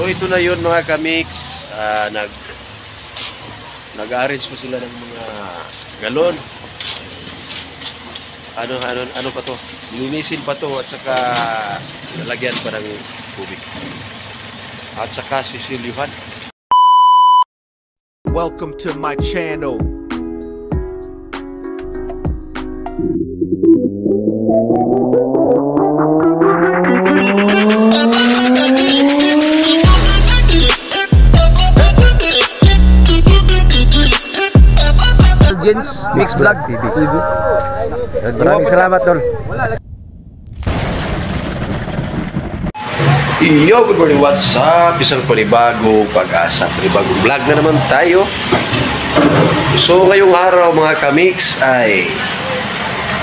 So ito na yun mga kamix, Ah, nag nag-arrange ko sila ng mga galon. Ano ano ano pa to? Linisin pa to at saka lalagyan pa ng tubig. At saka sisilyuhan. Welcome to my channel. Gents Mix Vlog TV. Maraming salamat tol. Yo, good morning, what's up? Isang panibagong pag-asa, panibagong vlog na naman tayo. So, ngayong araw mga kamix ay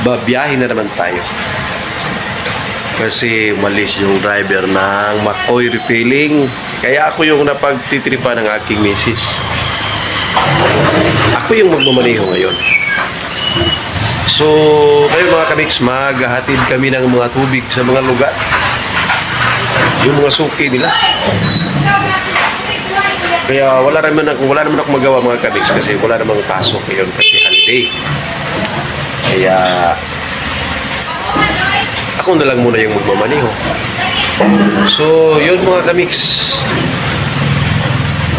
babiyahin na naman tayo. Kasi malis yung driver ng McCoy Refilling. Kaya ako yung napagtitripa ng aking misis. Ako yung magmamaneho ngayon. So, kayo mga kamix, maghahatid kami ng mga tubig sa mga lugar. Yung mga suki nila. Kaya wala naman ako, wala naman ako magawa mga kamix kasi wala namang pasok ngayon kasi holiday. Kaya ako na lang muna yung magmamaneho. So, yun mga kamix.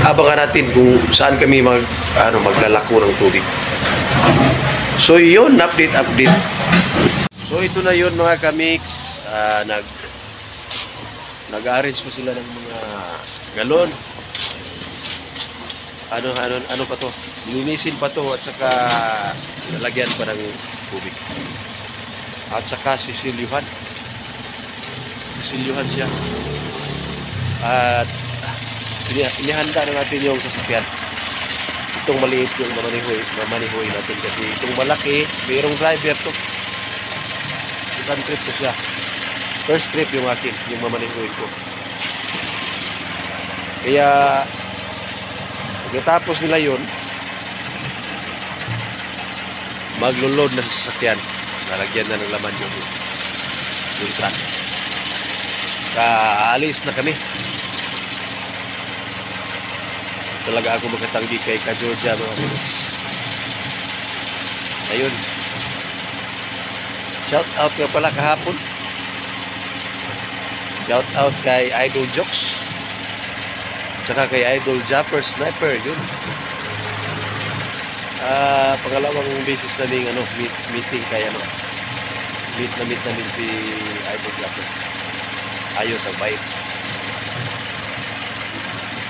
Abangan natin kung saan kami mag, ano, maglalako ng tubig. So, yun, update, update. So, ito na yun mga kamix. Ah, nag, nag-arrange ko sila ng mga galon. Ano, ano, ano pa to? Linisin pa to at saka lalagyan pa ng tubig. At saka sisilyuhan. Sisilyuhan siya. At inihanda na natin yung sasakyan. Itong maliit yung mamanihoy, mamanihoy natin kasi itong malaki, mayroong driver to. Second trip to siya. First trip yung akin, yung mamanihoy ko. Kaya, pagkatapos nila yun, maglo-load na sa sasakyan. Lalagyan na ng laman yung, yung truck. Saka aalis na kami. Talaga ako magkatanggi kay Ka Georgia mga kids. Ayun. Shout out nga pala kahapon. Shout out kay Idol Jokes. Saka kay Idol Japper Sniper. Yun. Ah, pangalawang beses na ning ano, meet, meeting kay ano. Meet na meet namin si Idol Japper. Ayos ang bait.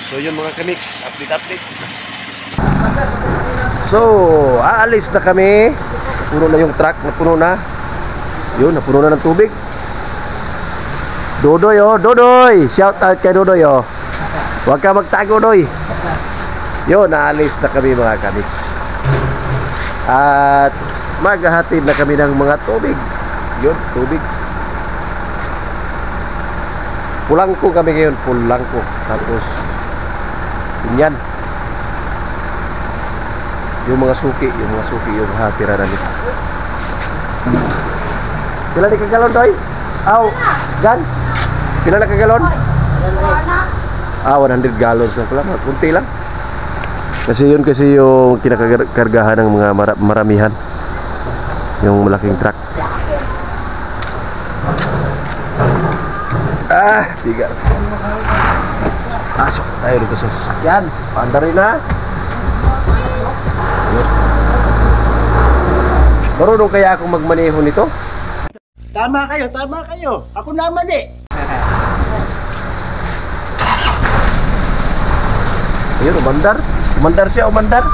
So yun mga kamix, update update. So, aalis na kami. Puno na yung truck, napuno na. Yun, napuno na ng tubig. Dodoy oh, Dodoy! Shout out kay Dodoy oh. Huwag ka magtago, Doy. Yun, aalis na kami mga kamix. At maghahatid na kami ng mga tubig. Yun, tubig. Pulangko kami ngayon, pulangko. Tapos, yan. Yung mga suki, yung mga suki yung hatira na nila. Pila ni kagalon, Doy? Aw, Gan? Pila na kagalon? Ah, 100 gallons lang pala. Kunti lang. Kasi yun kasi yung kinakakargahan ng mga mara- maramihan. Yung malaking truck. Ah, tiga. Pasok tayo dito sa sasakyan. Panda rin na. Marunong kaya akong magmaneho nito? Tama kayo, tama kayo. Ako naman eh. Ayun, umandar. Umandar siya, umandar.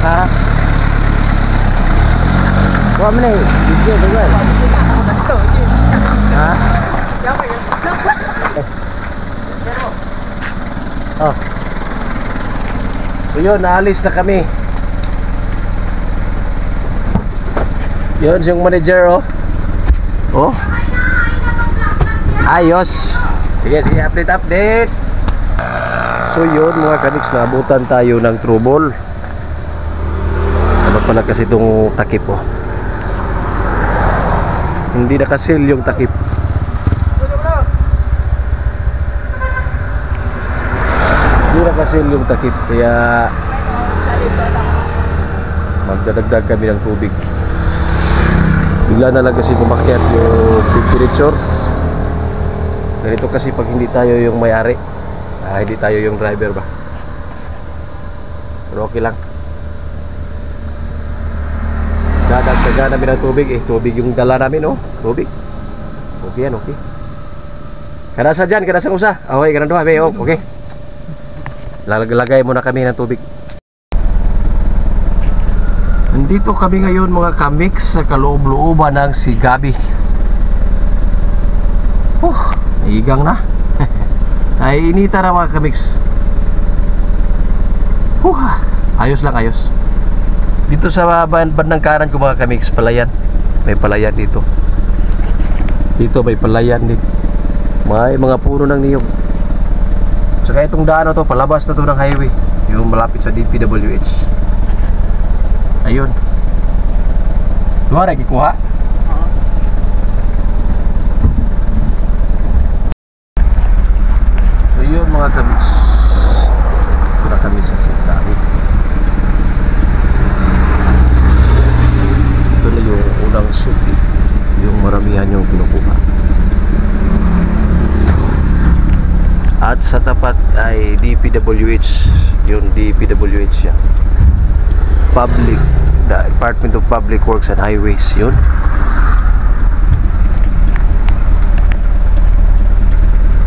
Ha? Kuha mo na eh. Video, diba? Ha? Oh. So yun, naalis na kami. Yun, yung manager oh. Oh. Ayos. Sige, sige, update, update. So yun mga kaniks, naabutan tayo ng trouble. Ano pala kasi itong takip oh. Hindi nakasil yung takip. Hindi nakasil yung takip kaya magdadagdag kami ng tubig. Bigla na lang kasi pumakyat yung temperature. Ganito kasi pag hindi tayo yung may-ari, ah, hindi tayo yung driver ba. Pero okay lang. Dadagdagan namin ng tubig eh. Tubig yung dala namin oh. Tubig. Okay yan, okay. Kada sa dyan, kada sa usa. Okay, ganun doon, oh, okay. Lalagay muna kami ng tubig. Nandito kami ngayon mga kamix sa kaloob-looban ng si Gabi. Huh, naigang na. Ay inita na mga kamix. Huh, ayos lang ayos. Dito sa ban bandang kanan ko mga kamix, palayan. May palayan dito. Dito may palayan din. May mga puno ng niyog. Saka itong daan na to, palabas na to ng highway. Yung malapit sa DPWH. Ayun. Luha na gikuha. So yun mga kabis. Pura kami sa Sitabi. Ito na yung unang suki. Yung maramihan yung kinukuha. At sa tapat ay DPWH. Yung DPWH siya public Department of Public Works and Highways yun.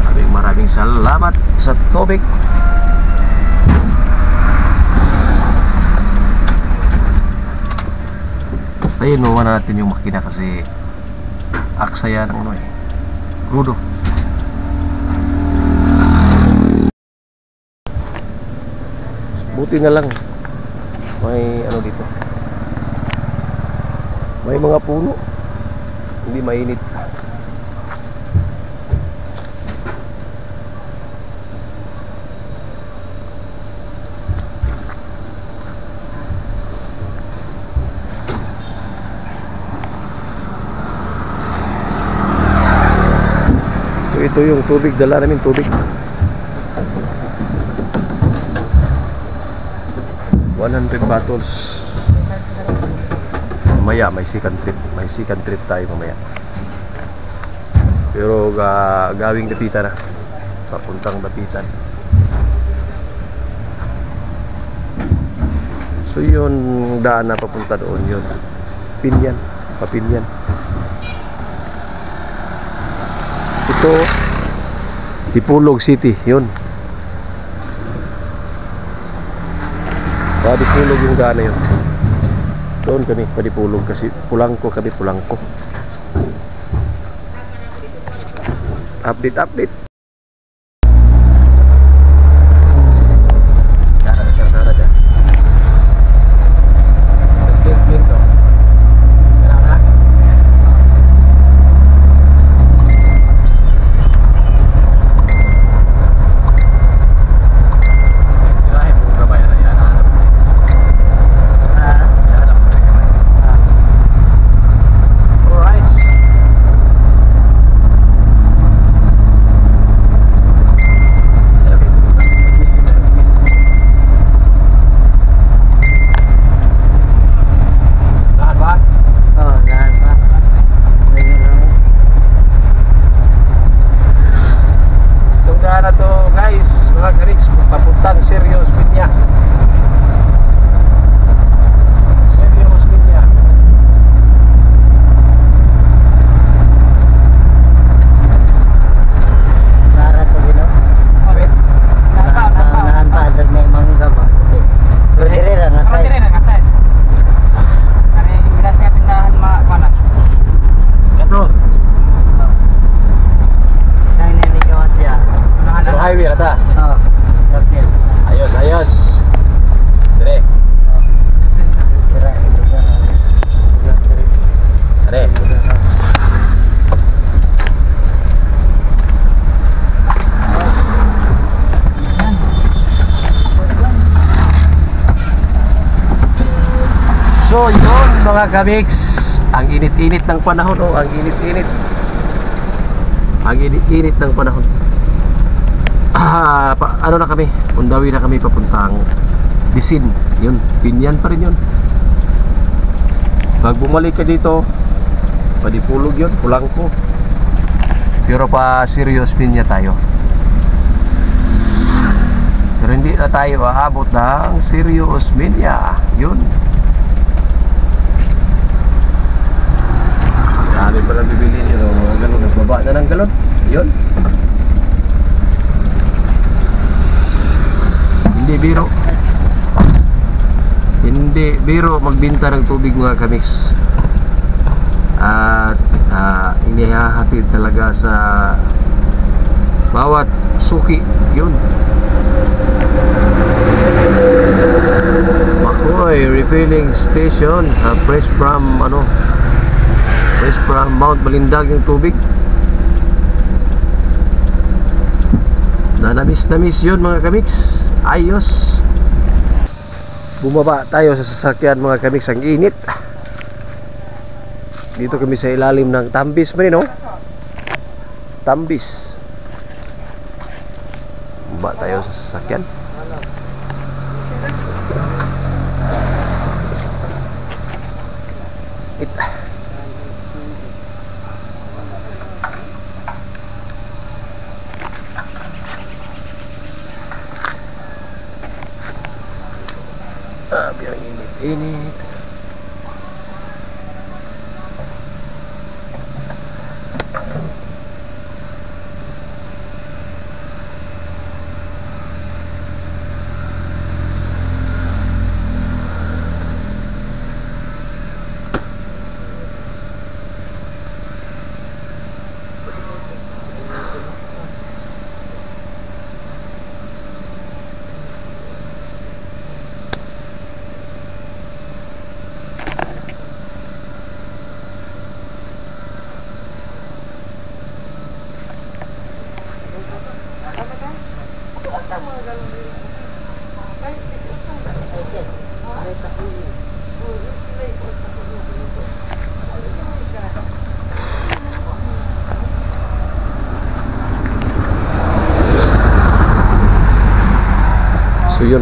Maraming maraming salamat sa tubig. Ayun nuwa na natin yung makina kasi aksaya ng ano eh. Crudo buti na lang. May ano dito. May mga puno. Hindi mainit. So ito yung tubig. Dala namin tubig 100 bottles mamaya may second trip. May second trip tayo mamaya. Pero ga, gawing dapitan na. Papuntang dapitan so yun daan na papunta doon yun. Pinyan papinyan ito Dipulog City yun Padipulog yung daan yun. Doon kami, padipulog kasi pulangko kami, pulangko. Update, update. Garas ka sana dyan. Nag-blink to. Kailangan na. Ilahin mo ka ba yan? Yan, alam mo. Yan, alam mo na gamay. Alright. Mga kamix, ang init-init ng panahon oh, ang init-init. Ang init-init ng panahon. Ah, pa, ano na kami? Undawi na kami papuntang Disin. Yun, Pinyan pa rin yun. Pag bumalik ka dito, padipulog yun, pulang ko. Pero pa serious pinya tayo. Pero hindi na tayo aabot ng serious media. Yun. Dami pala bibili nyo. Mga galon. Nagbaba na ng galon. Yun. Hindi biro. Hindi biro magbinta ng tubig mga kamix. At uh, inihahatid talaga sa bawat suki. Yun. Makoy refilling station uh, fresh from ano fresh from Mount Malindag yung tubig. Nanamis namis yun mga kamix. Ayos. Bumaba tayo sa sasakyan mga kamix. Ang init. Dito kami sa ilalim ng Tambis rin no? Tambis. Bumaba tayo sa sasakyan. It. ini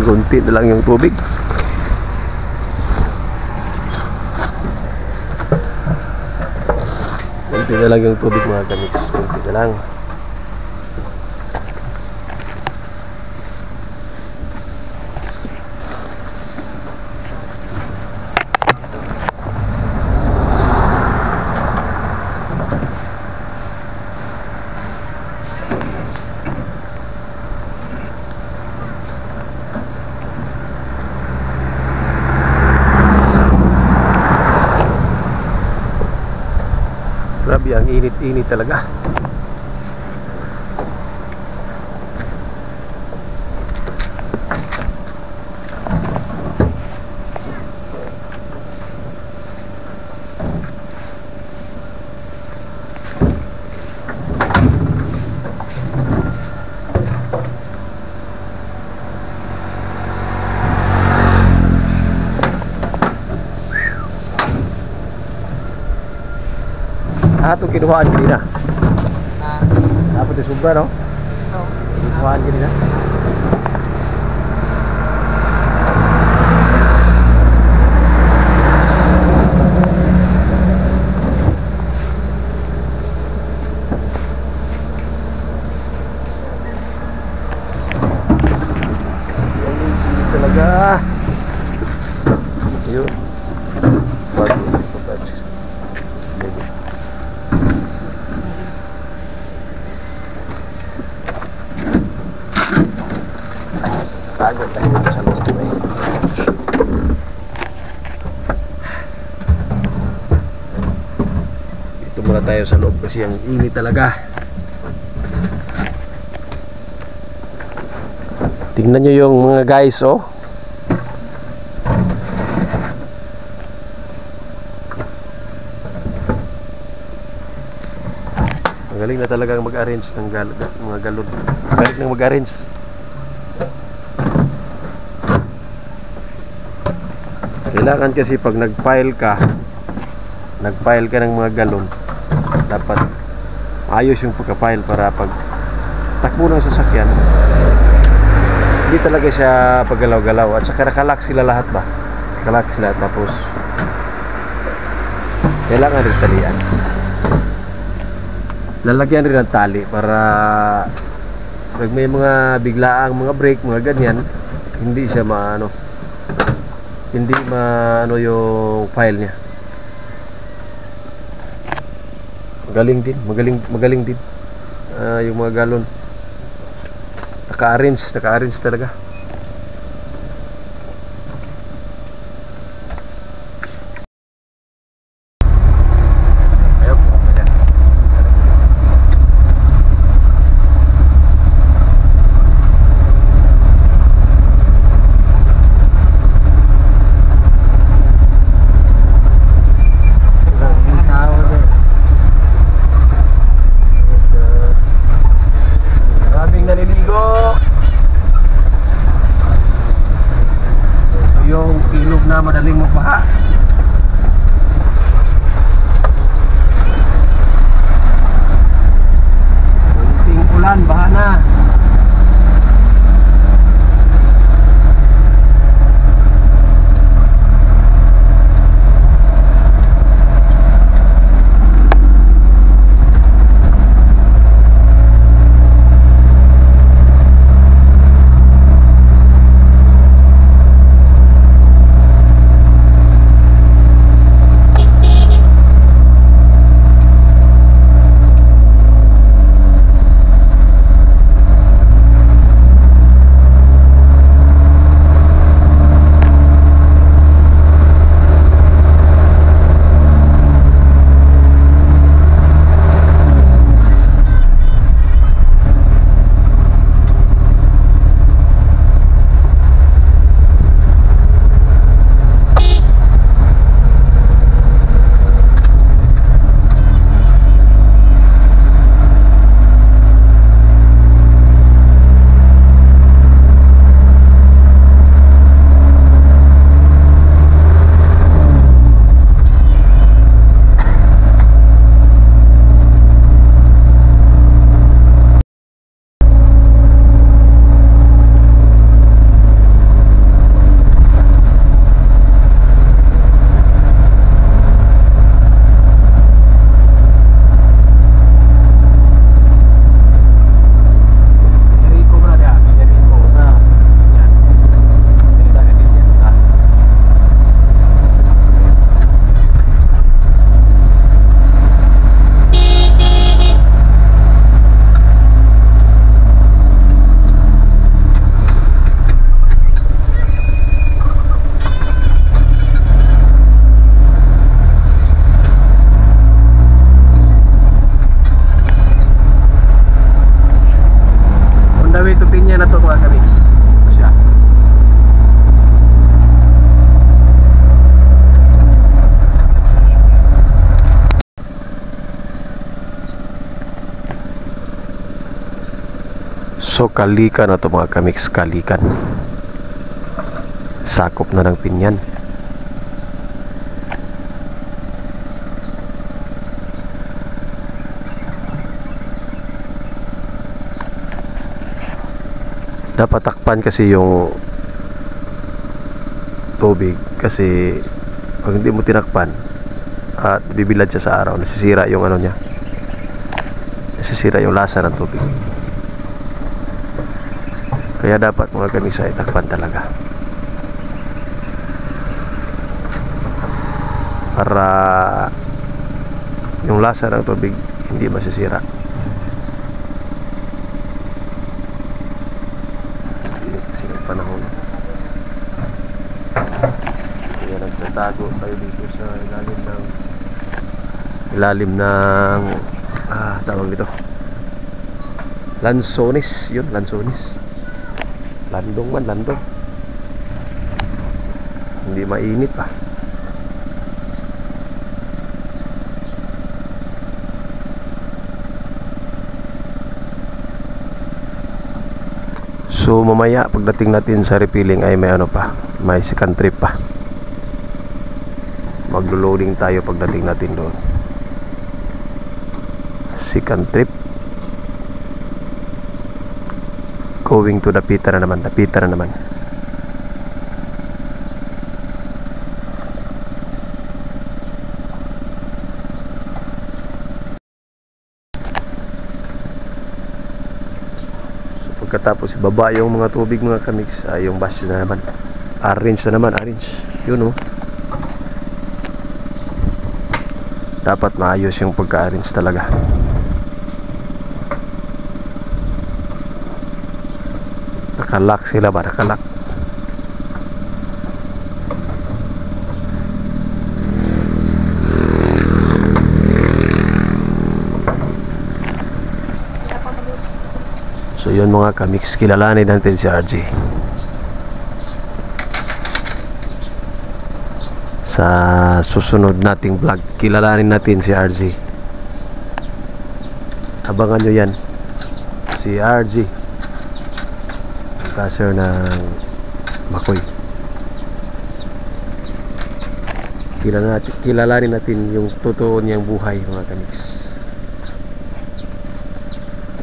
yun, kunti na lang yung tubig. Kunti na lang yung tubig mga kamix. Kunti na lang. Grabe, init-init talaga. Kinuhaan ko din na. Dapat yung sobra, no? Kinuhaan ko din na. talaga. Yun. Bago. Bago. Pagod tayo dito sa loob eh. Dito muna tayo sa loob kasi ang init talaga. Tingnan nyo yung mga guys oh. Magaling na talagang mag-arrange ng gal mga galon. Magaling na mag-arrange. Kailangan kasi pag nag-file ka, nag-file ka ng mga galon, dapat ayos yung pagka-file para pag takbo ng sasakyan, hindi talaga siya paggalaw-galaw at saka nakalak sila lahat ba? Nakalak sila tapos kailangan rin talian. Lalagyan rin ng tali para pag may mga biglaang mga brake, mga ganyan, hindi siya maano hindi maano yung file niya. Magaling din, magaling magaling din. Ah, yung mga galon. Naka-arrange, naka-arrange talaga. So kalikan na to mga kamix, kalikan. Sakop na ng Pinyan. dapat takpan kasi yung tubig kasi pag hindi mo tinakpan at bibilad siya sa araw nasisira yung ano niya nasisira yung lasa ng tubig kaya dapat mga gamisa ay takpan talaga. Para yung lasa ng tubig hindi masisira. Kasi ng panahon kaya nagtatago tayo dito sa ilalim ng ilalim ng ah tawag dito. Lansones yun Lansones landong man landong. Hindi mainit pa So mamaya pagdating natin sa refilling ay may ano pa, may second trip pa. maglo-loading tayo pagdating natin doon. Second trip going to Dapita na naman Dapita na naman. So pagkatapos ibaba yung mga tubig mga kamix ay yung basyo na naman. Arrange na naman arrange. Yun oh. Dapat maayos yung pagka-arrange talaga nakalock sila ba so yun mga kamix. Kilalanin natin si RJ sa susunod nating vlog kilalanin natin si RJ abangan nyo yan. Si RJ caster ng Makoy. Kilala natin, kilalanin natin yung totoo niyang buhay mga kamix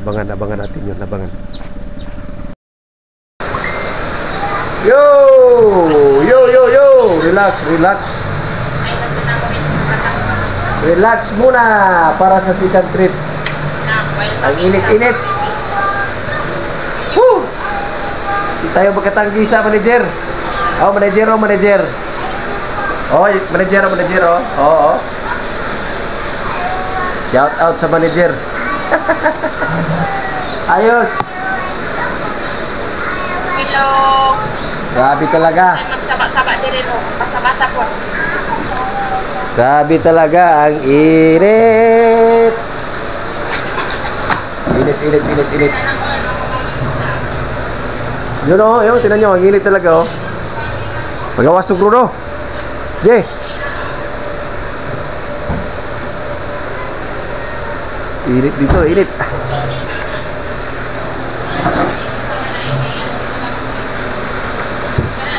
abangan abangan natin yun abangan. Yo! Yo yo yo! Relax relax. Relax muna para sa second trip. Ang init-init. Woo! Tayo magkatanggi sa manager. Oh, manager, oh, manager. Oh, manager, oh, manager, oh. Oo, oh, oh. Shout out sa manager. Ayos. Hello. Grabe talaga. Magsaba-saba din mo. Basa-basa po. Grabe talaga ang init. Init, init, init, init. Yun oh, yun, tinan nyo, ang init talaga oh. Magawas ng Bruno. Jay. Init dito, init.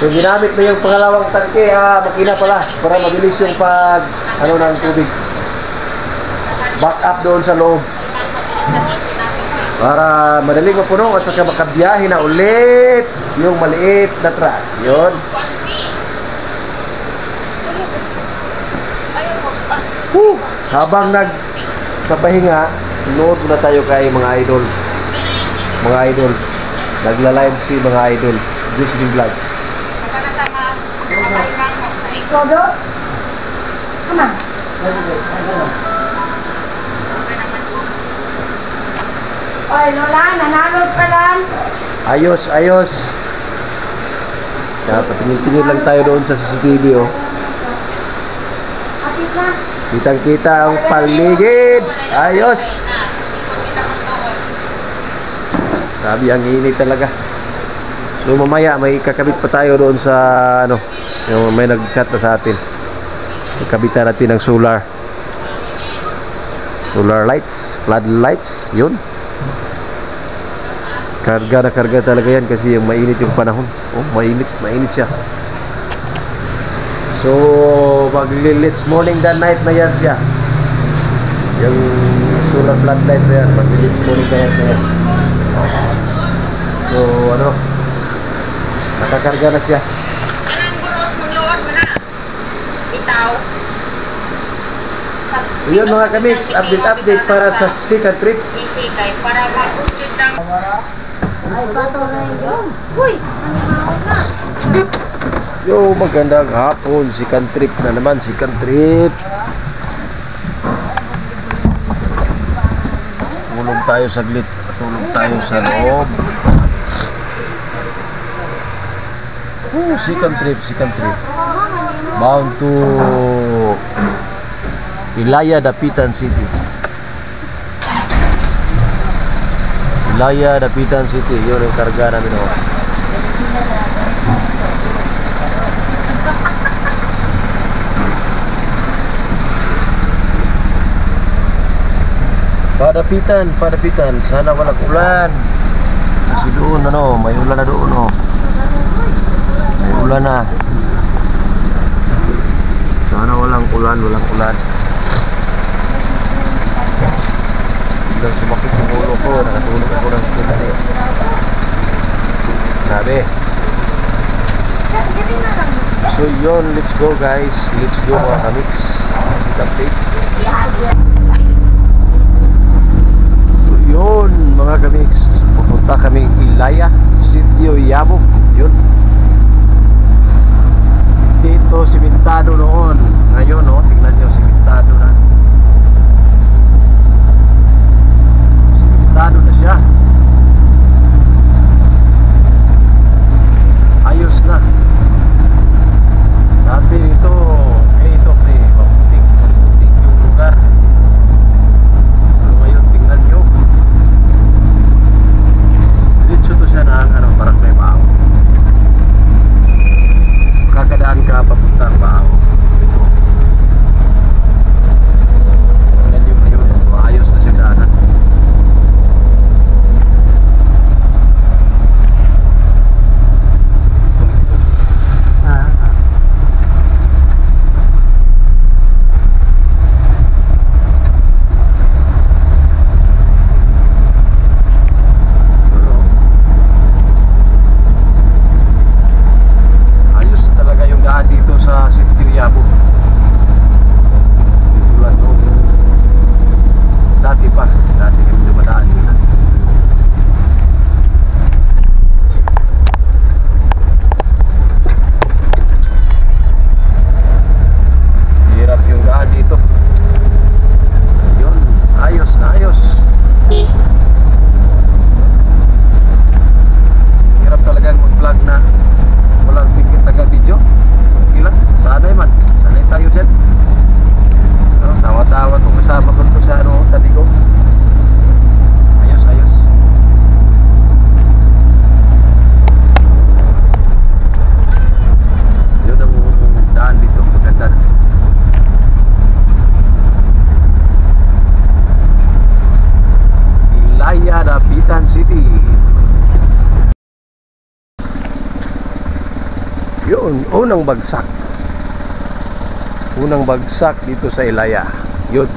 Yung ginamit mo yung pangalawang tangke, ah, makina pala, para mabilis yung pag, ano ng tubig. Back up doon sa loob. Para madaling mapuno at saka makabiyahe na ulit yung maliit na truck. Yun. Woo! Habang nag papahinga, nood muna tayo kay mga idol. Mga idol. Nagla-live si mga idol. Disney Vlog. Magkakasama. Magkakailang mo. Oy, Lola, nanalo ka lang. Ayos, ayos. Kaya patingin-tingin lang tayo doon sa CCTV oh. Atit na. Kitang-kita ang paligid. Ayos. Grabe ang init talaga. So mamaya may kakabit pa tayo doon sa ano, yung may nag-chat na sa atin. Ikabitan natin ng solar. Solar lights, flood lights, yun. Karga na karga talaga yan kasi yung mainit yung panahon. Oh, mainit, mainit siya. So, maglilits morning than night na yan siya. Yung solar flood lights na yan, maglilits morning than night na yan. So, ano, nakakarga na siya. Yun mga kamix, update-update para sa second trip. Para ma-budget lang. Ay, bato na yun. Uy, animaw na. Yo, magandang hapon, second trip na naman, second trip. Tulog tayo saglit, tulog tayo sa loob. Oh, second trip, second trip. Bound to Ilaya, Dapitan City. Ilaya, Dapitan City. Yun ang karga namin oh. Padapitan, padapitan. Sana walang ulan. Kasi doon, ano, may ulan na doon, oh. May ulan na. Sana walang ulan, walang ulan. Biglang sumakit yung ulo ko, nakatulog ako ng sandali. Grabe. So yun, let's go guys. Let's go mga kamix. Update. So yun, mga kamix. Pupunta kami Ilaya, Sitio Yabok. Yun. Dito, simentado noon. Ngayon, no, tingnan nyo, simentado na. Simentado na siya. Ayos na. Dati ito, eh ito pre, maputik, maputik yung lugar. Pero ngayon, tingnan nyo. Diretso to siya ng ano, parang may bao. Kakadaan ka papunta ang bao. Ito. Tingnan nyo ngayon, maayos na siya daanan. Ah, ah. Ayos talaga yung daan dito sa Sitio Yabo. Tulad nung dati pa, dati kami dumadaan nila. Hirap yung daan dito. Yun, ayos na ayos. Hirap talagang mag-vlog na walang bigit taga video. Okay lang, sanay man. Sanay tayo dyan. No, tawa-tawa itong kasama ko dito sa ano, tabi ko. Ayos, ayos. Yun ang daan dito, maganda na. Ilaya Dapitan City. Yun, unang bagsak. Unang bagsak dito sa Ilaya. Yun.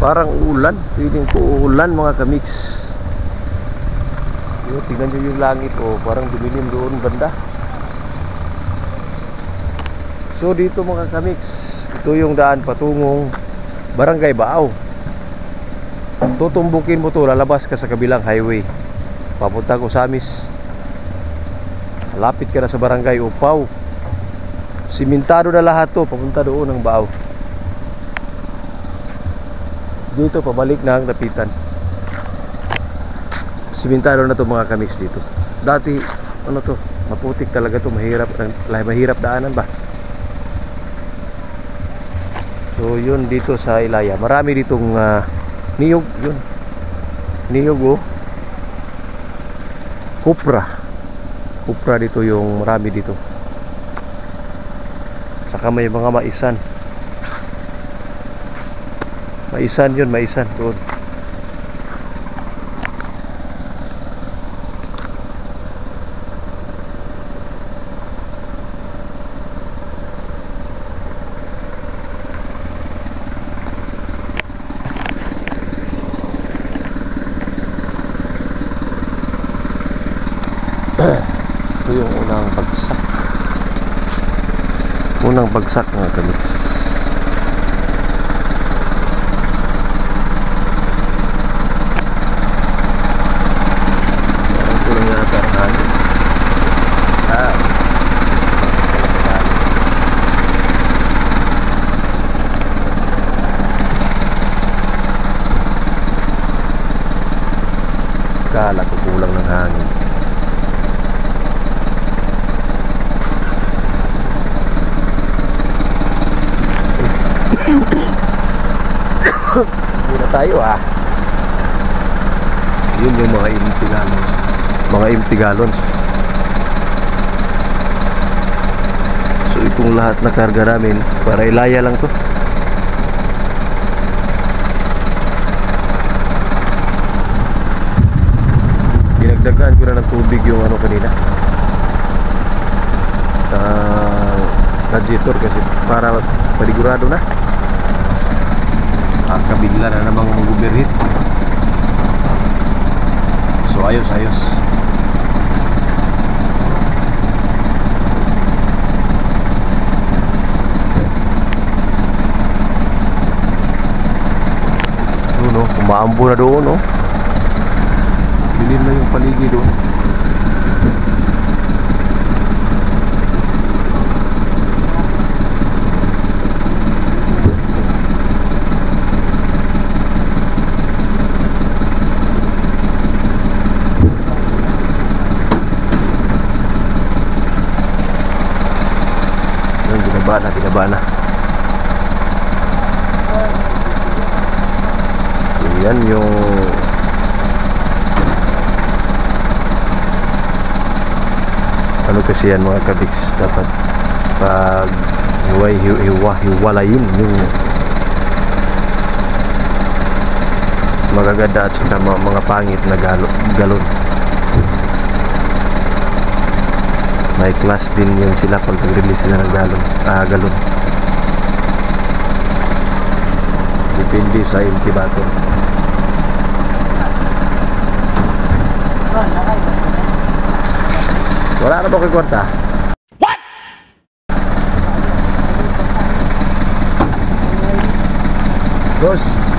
Parang ulan. Feeling ko ulan mga kamix. Yun, tingnan nyo yung langit. Oh, parang dumilim doon banda. So dito mga kamix, ito yung daan patungong Barangay Baaw. Tutumbukin mo to, lalabas ka sa kabilang highway. Papunta ko sa Amis. Lapit ka na sa Barangay Upaw. Simentado na lahat to, papunta doon ng Baaw. Dito pabalik na ang lapitan. Simentado na to mga kamix dito. Dati ano to, maputik talaga to, mahirap mahirap daanan ba? So yun dito sa Ilaya. Marami ditong ah, niyog yun. Niyog oh. Kupra. Kupra dito yung marami dito. Saka may mga maisan. Maisan yun, maisan doon. Ito yung unang bagsak. Bagsak mga kamix. gallons. So itong lahat na karga namin para ilaya lang to. Dinagdagaan ko na ng tubig yung ano kanina. Na radiator kasi para paligurado na. At kabigla na namang mag-overheat. So ayos ayos. Umaambo na doon no. Bilin na yung paligid doon. Yung binaba na, binaba na. Yan yung ano kasi yan mga kabiks dapat pag hiway hiwa hiwalayin yung magaganda at saka mga, mga pangit na galo, galon. May class din yun sila pag nag-release sila ng galon ah, galon. Depende sa incubator wala na ba kay kwarta? What? Boss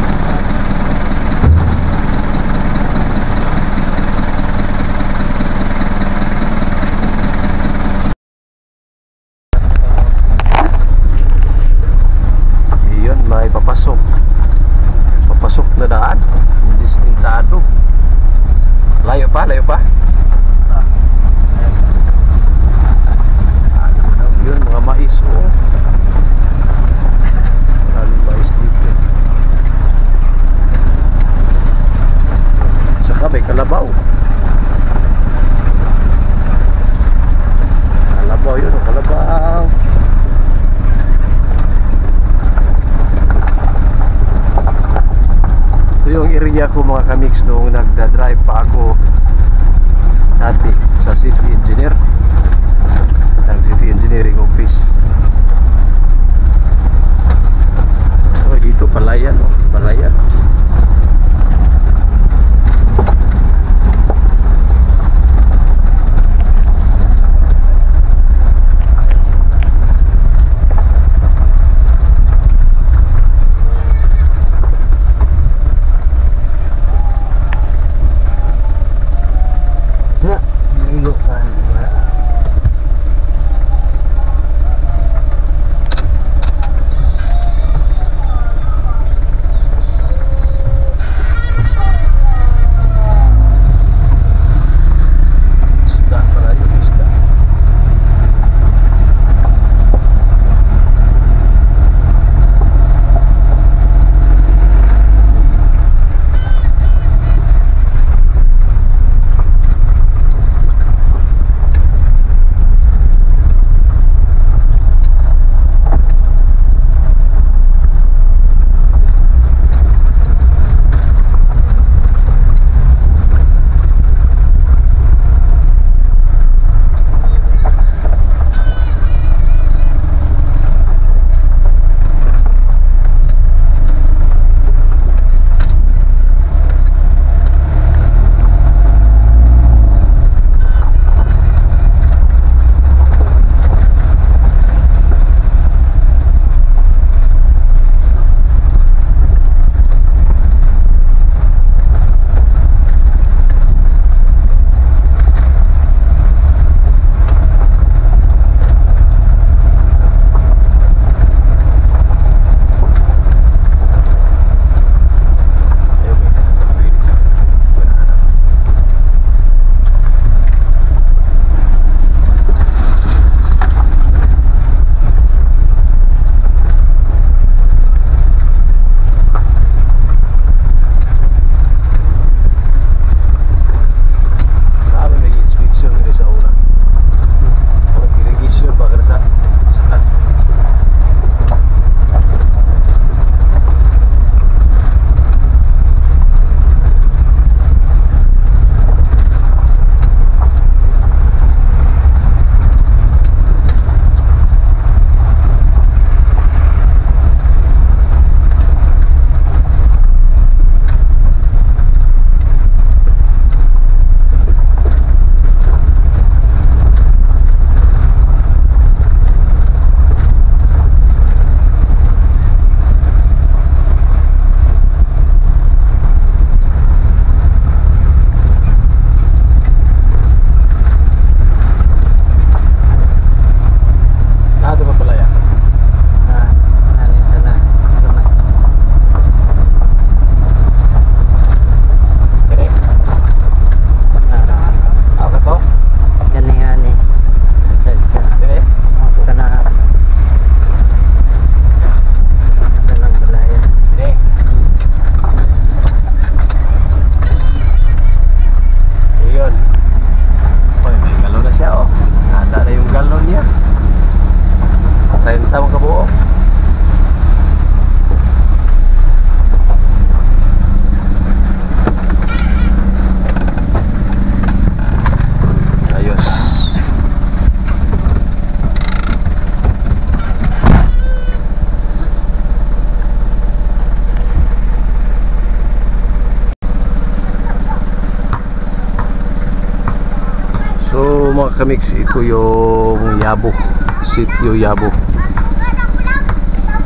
kamix, ito yung Yabo. Sitio Yabo.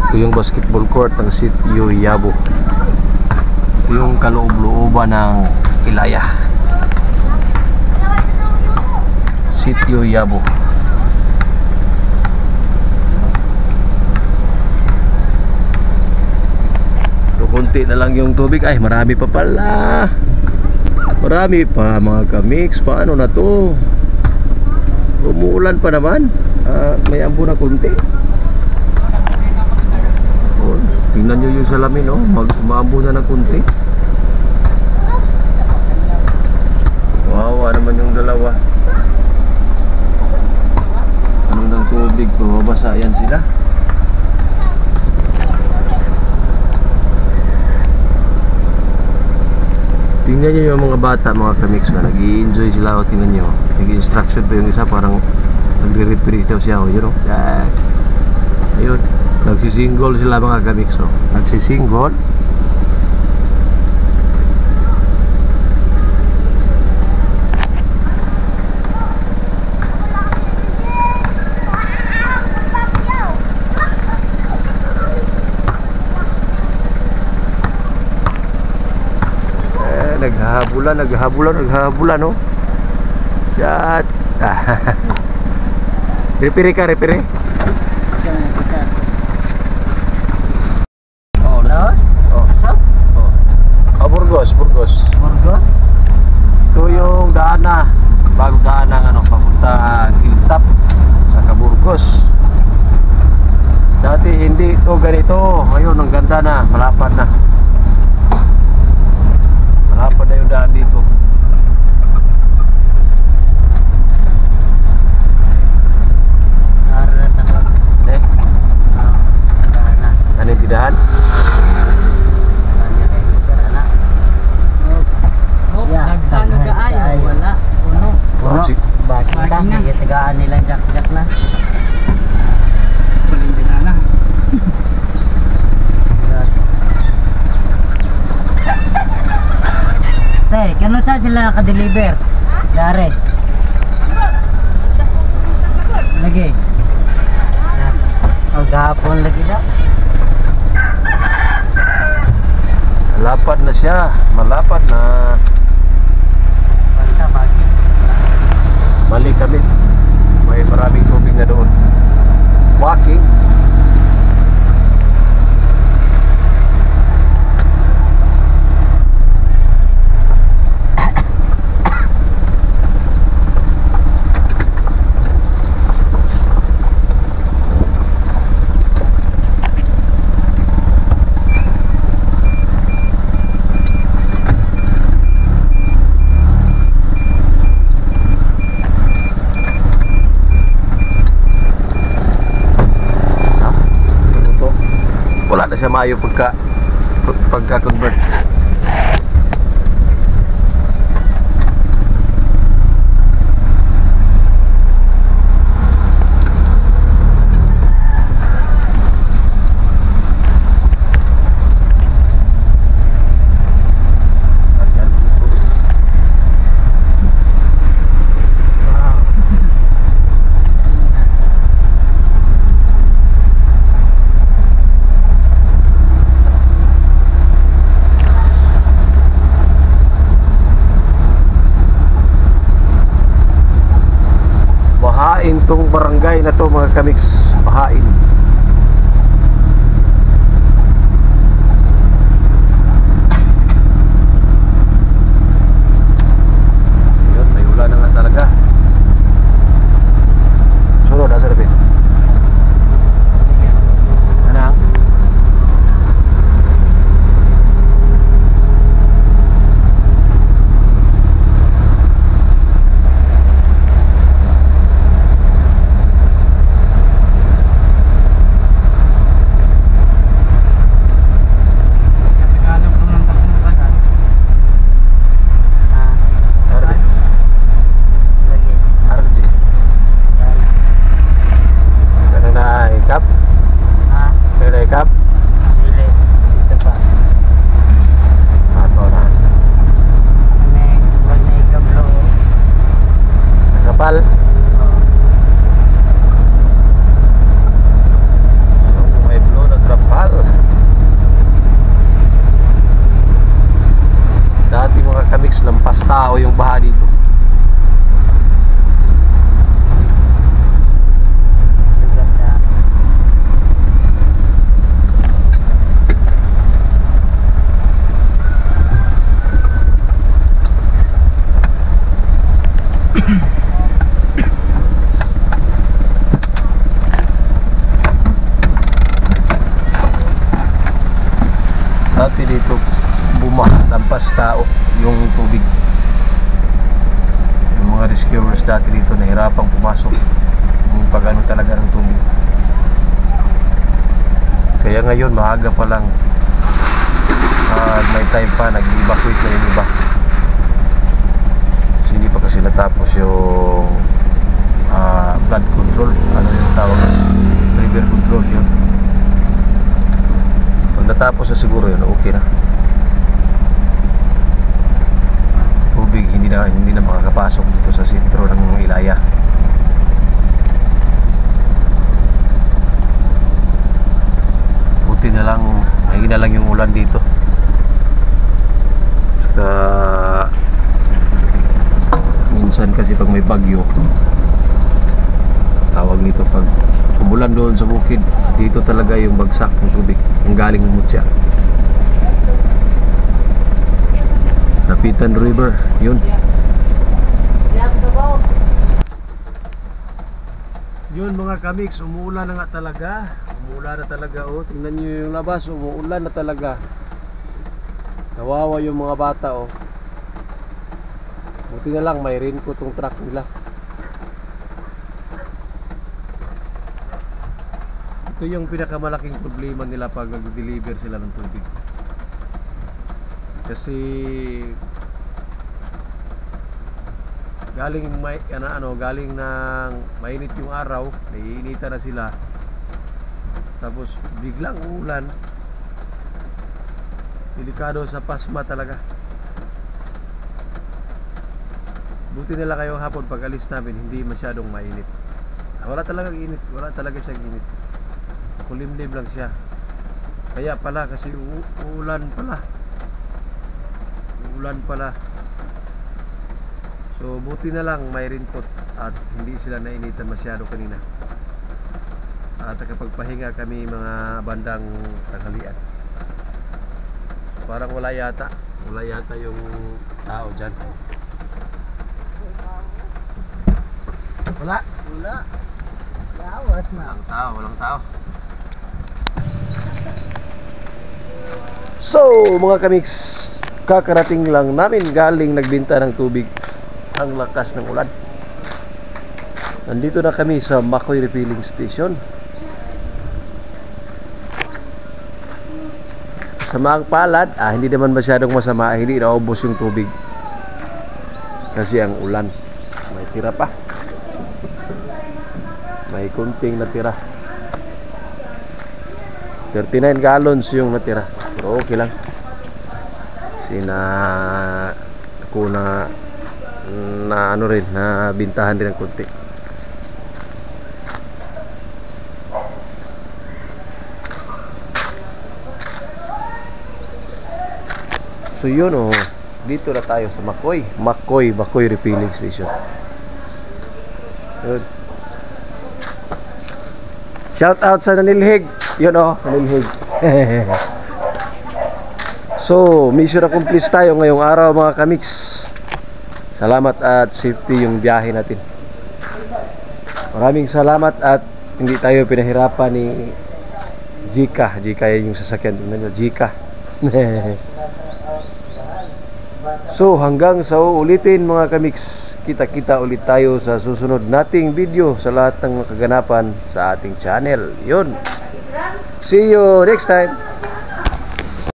Ito yung basketball court ng Sitio Yabo. Ito yung kaloob-looban ng Ilaya. Sitio Yabo. So, kunti na lang yung tubig. Ay, marami pa pala. Marami pa mga kamix. Paano na to? Umuulan pa naman. Ah, may ambo na kunti. Oh, tingnan nyo yung salamin, oh. Mag maambo na ng kunti. Wawa naman yung dalawa. Ano ng tubig? Babasa yan sila. Tingnan nyo yung mga bata, mga kamix na nag enjoy sila o tingnan nyo. Nag-instruction pa yung isa, parang nagre-repeat daw siya, o yun o. Yan. Ayun, nagsisingle sila mga kamix o. Nagsisingle. Naghahabulan, naghahabulan, naghahabulan, no? Yan. repere ka, repere. Sa sila naka-deliver? Yare. Lagi. Ang gahapon lagi daw. Malapad na siya. Malapad na. Banta, pagi. Mali kami. May maraming tubig na doon. Walking. Ha? Ano to? Siya maayo pagka pagka Bahain tong barangay na to mga kamiks. Bahain. Yun mga kamiks umuulan na nga talaga. Umuulan na talaga oh. Tingnan nyo yung labas umuulan na talaga. Nawawa yung mga bata oh. Buti na lang may raincoat tong truck nila. Ito yung pinakamalaking problema nila pag nag-deliver sila ng tubig. Kasi galing may ano, ano galing ng mainit yung araw naiinitan na sila. Tapos biglang ulan delikado sa pasma talaga. Buti nila kayo hapon pag alis namin hindi masyadong mainit. Ah, wala talagang init wala talaga siyang init. Kulimlim lang siya. Kaya pala kasi uulan pala. Uulan pala so buti na lang may raincoat at hindi sila nainitan masyado kanina at nakapagpahinga kami mga bandang tanghalian parang wala yata wala yata yung tao dyan wala Wala. Lawas na. Walang tao, walang tao. So, mga kamiks, kakarating lang namin galing nagbinta ng tubig ang lakas ng ulan. Nandito na kami sa Makoy Refilling Station. Sa ang palad, ah, hindi naman masyadong masama, hindi naubos yung tubig. Kasi ang ulan, may tira pa may kunting natira 39 gallons yung natira pero okay lang sina ako na na ano rin na bintahan din ng kunti so yun oh dito na tayo sa Makoy Makoy Makoy Refilling Station yun Shout out sa Nanilhig. Yun oh, Nanilhig. so, mission accomplished tayo ngayong araw mga kamiks. Salamat at safety yung biyahe natin. Maraming salamat at hindi tayo pinahirapan ni Jika. Jika yung sasakyan. Nyo, Jika. so, hanggang sa ulitin mga kamiks kita-kita ulit tayo sa susunod nating video sa lahat ng kaganapan sa ating channel. Yun. See you next time.